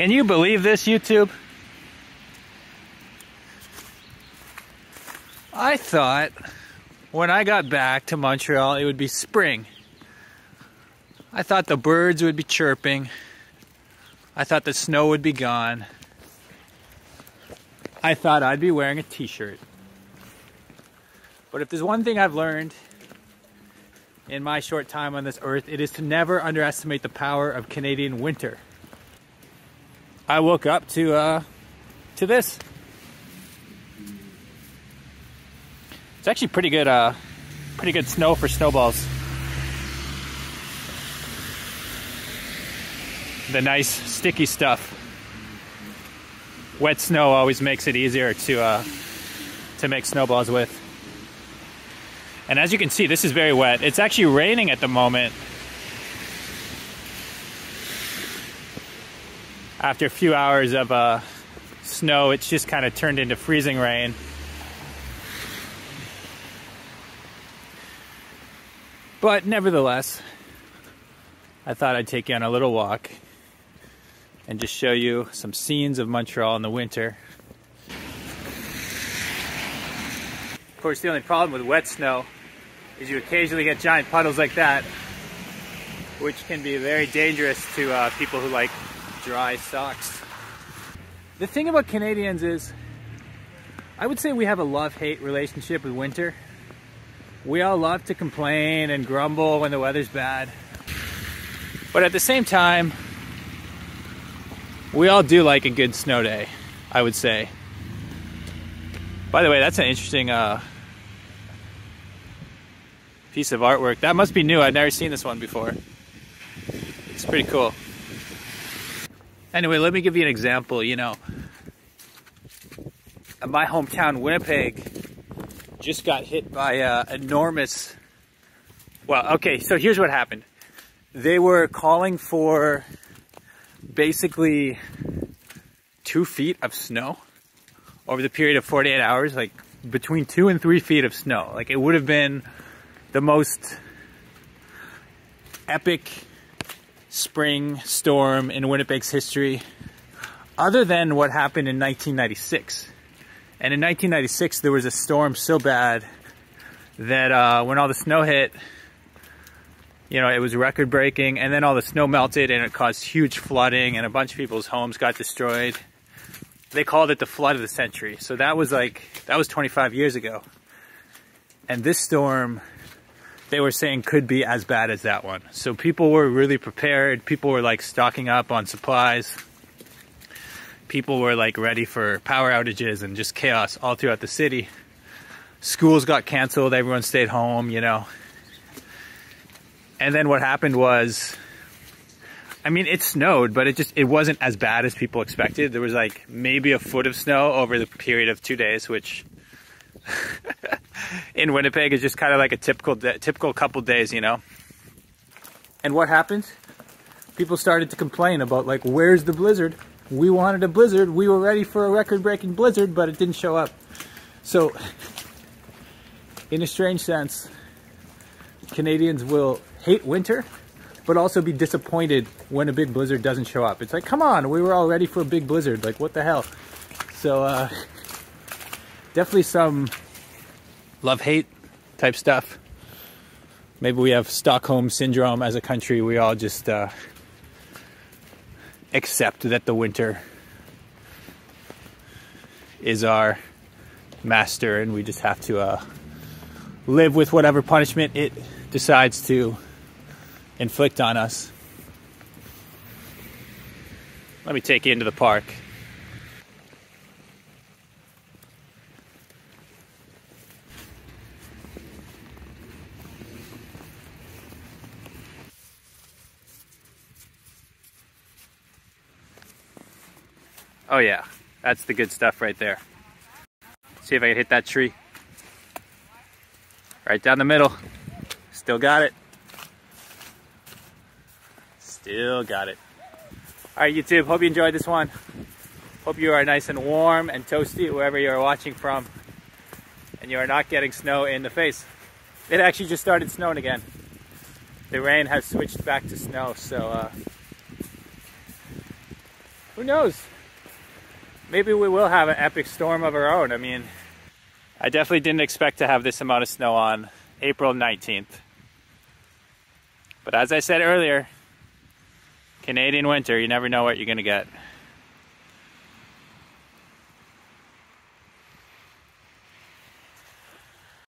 Can you believe this, YouTube? I thought when I got back to Montreal it would be spring. I thought the birds would be chirping. I thought the snow would be gone. I thought I'd be wearing a t shirt. But if there's one thing I've learned in my short time on this earth, it is to never underestimate the power of Canadian winter. I woke up to uh, to this. It's actually pretty good, uh, pretty good snow for snowballs. The nice sticky stuff. Wet snow always makes it easier to uh, to make snowballs with. And as you can see, this is very wet. It's actually raining at the moment. after a few hours of uh, snow, it's just kind of turned into freezing rain. But nevertheless, I thought I'd take you on a little walk and just show you some scenes of Montreal in the winter. Of course, the only problem with wet snow is you occasionally get giant puddles like that, which can be very dangerous to uh, people who like dry socks. The thing about Canadians is, I would say we have a love-hate relationship with winter. We all love to complain and grumble when the weather's bad. But at the same time, we all do like a good snow day, I would say. By the way, that's an interesting uh, piece of artwork. That must be new. I've never seen this one before. It's pretty cool. Anyway, let me give you an example. You know, my hometown, Winnipeg, just got hit by an enormous. Well, okay, so here's what happened. They were calling for basically two feet of snow over the period of 48 hours, like between two and three feet of snow. Like it would have been the most epic spring storm in Winnipeg's history, other than what happened in 1996. And in 1996, there was a storm so bad that uh, when all the snow hit, you know, it was record breaking, and then all the snow melted and it caused huge flooding, and a bunch of people's homes got destroyed. They called it the flood of the century. So that was like, that was 25 years ago. And this storm they were saying could be as bad as that one. So people were really prepared. People were like stocking up on supplies. People were like ready for power outages and just chaos all throughout the city. Schools got canceled. Everyone stayed home, you know. And then what happened was, I mean, it snowed, but it just, it wasn't as bad as people expected. There was like maybe a foot of snow over the period of two days, which in Winnipeg is just kind of like a typical typical couple days, you know. And what happened? People started to complain about like, where's the blizzard? We wanted a blizzard. We were ready for a record-breaking blizzard, but it didn't show up. So, in a strange sense, Canadians will hate winter, but also be disappointed when a big blizzard doesn't show up. It's like, come on, we were all ready for a big blizzard. Like, what the hell? So, uh, definitely some love hate type stuff. Maybe we have Stockholm syndrome as a country. We all just uh, accept that the winter is our master and we just have to uh, live with whatever punishment it decides to inflict on us. Let me take you into the park. Oh yeah, that's the good stuff right there. See if I can hit that tree. Right down the middle. Still got it. Still got it. All right, YouTube, hope you enjoyed this one. Hope you are nice and warm and toasty wherever you are watching from. And you are not getting snow in the face. It actually just started snowing again. The rain has switched back to snow, so uh, who knows? Maybe we will have an epic storm of our own. I mean, I definitely didn't expect to have this amount of snow on April 19th. But as I said earlier, Canadian winter, you never know what you're going to get.